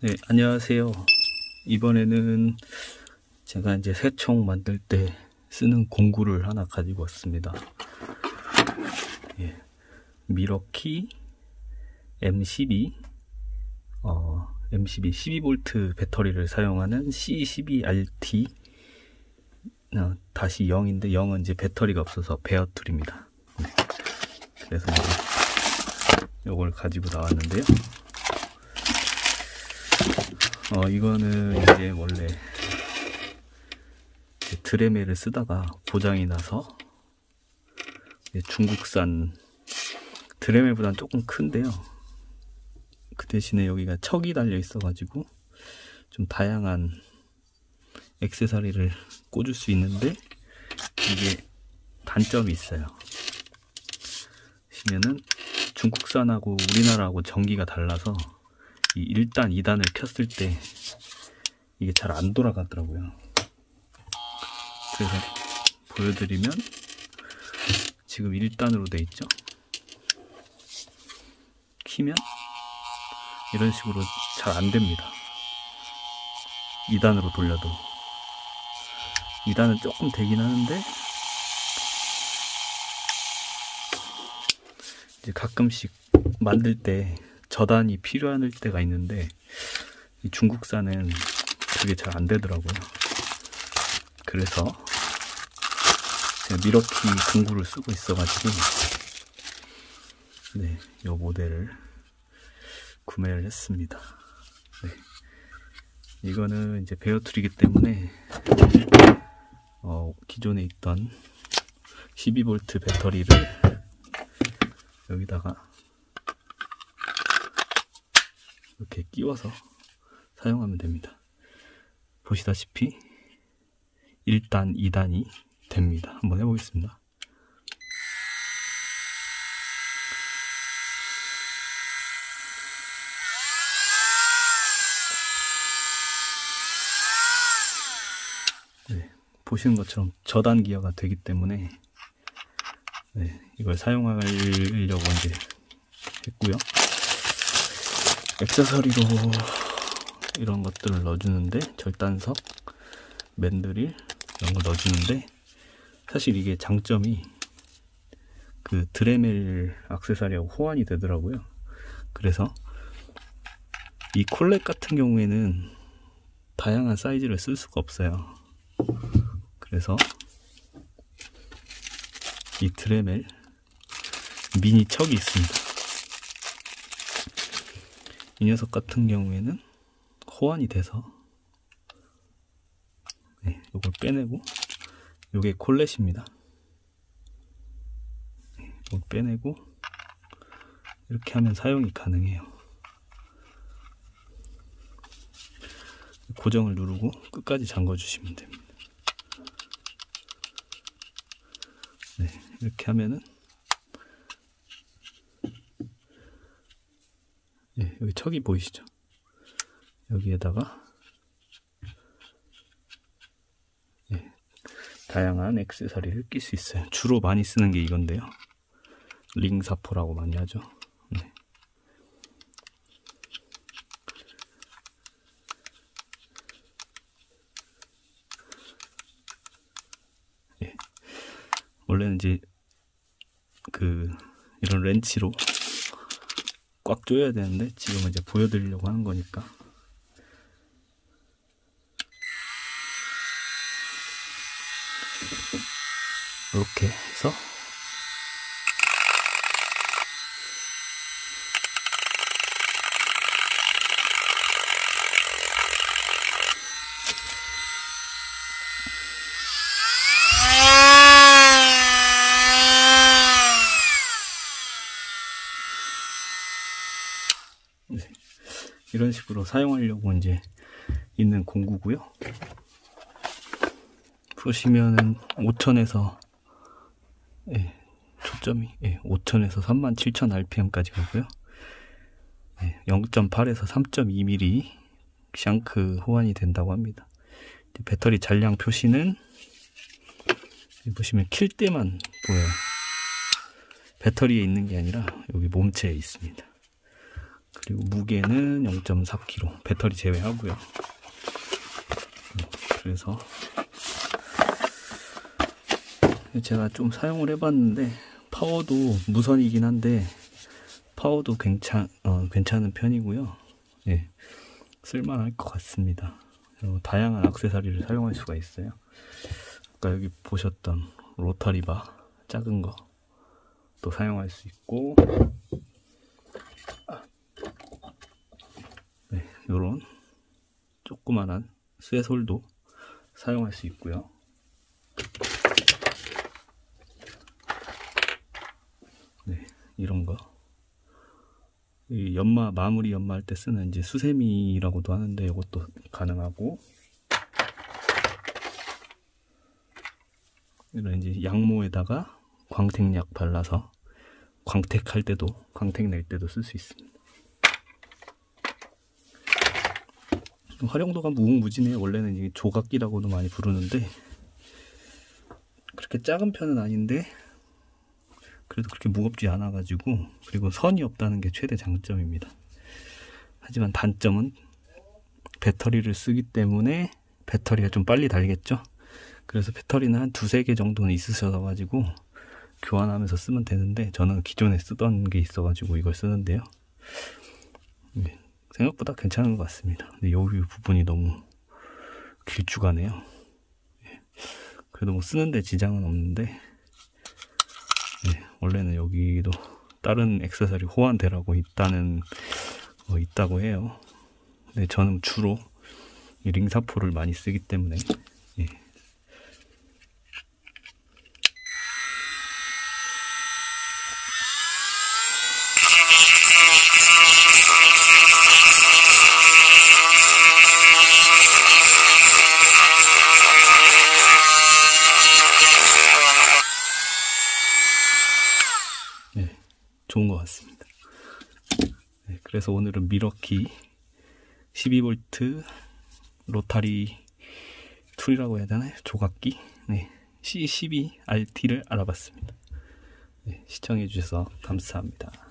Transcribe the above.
네, 안녕하세요. 이번에는 제가 이제 새총 만들 때 쓰는 공구를 하나 가지고 왔습니다. 예, 미러키 M12 어, M12 12V 배터리를 사용하는 C12RT 어, 다시 0인데 0은 이제 배터리가 없어서 베어툴입니다. 네. 그래서 이걸 가지고 나왔는데요. 어, 이거는 이제 원래 드레멜을 쓰다가 고장이 나서 중국산 드레멜보다는 조금 큰데요. 그 대신에 여기가 척이 달려 있어 가지고 좀 다양한 액세서리를 꽂을 수 있는데 이게 단점이 있어요. 보시면은 중국산하고 우리나라하고 전기가 달라서 이 1단, 2단을 켰을 때 이게 잘 안 돌아가더라고요. 그래서 보여드리면 지금 1단으로 돼 있죠. 키면 이런 식으로 잘 안 됩니다. 2단으로 돌려도 2단은 조금 되긴 하는데 이제 가끔씩 만들 때 저단이 필요할 때가 있는데 이 중국산은 그게 잘 안 되더라고요. 그래서 제가 미러키 공구를 쓰고 있어가지고 네, 이 모델을 구매를 했습니다. 네. 이거는 이제 베어툴이기 때문에 어, 기존에 있던 12V 배터리를 여기다가 이렇게 끼워서 사용하면 됩니다. 보시다시피 1단, 2단이 됩니다. 한번 해보겠습니다. 네, 보시는 것처럼 저단 기어가 되기 때문에 네, 이걸 사용하려고 이제 했고요. 액세서리로 이런 것들을 넣어주는데 절단석, 맨드릴 이런 걸 넣어주는데 사실 이게 장점이 그 드레멜 악세사리하고 호환이 되더라고요. 그래서 이 콜렉 같은 경우에는 다양한 사이즈를 쓸 수가 없어요. 그래서 이 드레멜 미니 척이 있습니다. 이 녀석 같은 경우에는 호환이 돼서 네, 이걸 빼내고 이게 콜렛입니다. 이걸 빼내고 이렇게 하면 사용이 가능해요. 고정을 누르고 끝까지 잠궈 주시면 됩니다. 네, 이렇게 하면은 여기 척이 보이시죠? 여기에다가 예, 다양한 액세서리를 낄 수 있어요. 주로 많이 쓰는 게 이건데요. 링사포라고 많이 하죠. 네. 예. 원래는 이제 그 이런 렌치로 꽉 조여야 되는데 지금은 이제 보여드리려고 하는 거니까. 이렇게 해서 이런 식으로 사용하려고 이제 있는 공구고요. 보시면은 5천에서 예, 초점이 예, 5천에서 37,000 rpm까지 가고요. 예, 0.8에서 3.2mm 샹크 호환이 된다고 합니다. 배터리 잔량 표시는 보시면 킬 때만 보여요. 배터리에 있는 게 아니라 여기 몸체에 있습니다. 그리고 무게는 0.4kg 배터리 제외하고요 그래서 제가 좀 사용을 해봤는데 파워도 무선이긴 한데 파워도 괜찮 어, 괜찮은 편이고요. 예, 쓸만할 것 같습니다. 다양한 악세사리를 사용할 수가 있어요. 아까 여기 보셨던 로타리바 작은 거 또 사용할 수 있고 네, 요런 조그만한 쇠솔도 사용할 수 있고요. 네, 이런 거. 이 연마, 마무리 연마할 때 쓰는 이제 수세미라고도 하는데 이것도 가능하고. 이런 이제 양모에다가 광택약 발라서 광택할 때도, 광택 낼 때도 쓸 수 있습니다. 활용도가 무궁무진해요. 원래는 조각기라고도 많이 부르는데 그렇게 작은 편은 아닌데 그래도 그렇게 무겁지 않아 가지고 그리고 선이 없다는 게 최대 장점입니다. 하지만 단점은 배터리를 쓰기 때문에 배터리가 좀 빨리 달겠죠? 그래서 배터리는 한 두세 개 정도는 있으셔 가지고 교환하면서 쓰면 되는데 저는 기존에 쓰던 게 있어 가지고 이걸 쓰는데요. 네, 생각보다 괜찮은 것 같습니다 근데 여기 부분이 너무 길쭉하네요 네, 그래도 뭐 쓰는데 지장은 없는데 네, 원래는 여기도 다른 액세서리 호환대라고 있다는 어, 있다고 해요. 네, 저는 주로 링사포를 많이 쓰기 때문에 예. 좋은 것 같습니다. 네, 그래서 오늘은 미러키 12V 로타리 툴이라고 해야 되나요? 조각기 네, C12RT를 알아봤습니다. 네, 시청해주셔서 감사합니다.